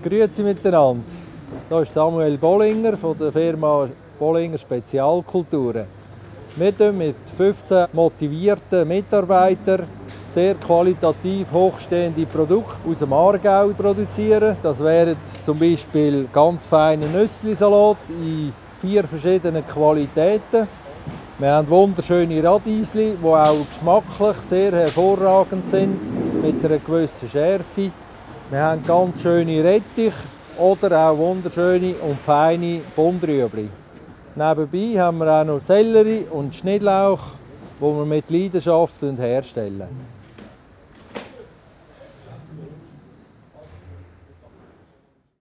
Grüezi miteinander. Hier ist Samuel Bollinger von der Firma Bollinger Spezialkulturen. Wir produzieren mit 15 motivierten Mitarbeitern sehr qualitativ hochstehende Produkte aus dem Aargau produzieren. Das wären zum Beispiel ganz feine Nüsslisalat in vier verschiedenen Qualitäten. Wir haben wunderschöne Radiesli, die auch geschmacklich sehr hervorragend sind, mit einer gewissen Schärfe. Wir haben ganz schöne Rettich oder auch wunderschöne und feine Bundrüebli. Nebenbei haben wir auch noch Sellerie und Schnittlauch, die wir mit Leidenschaft herstellen.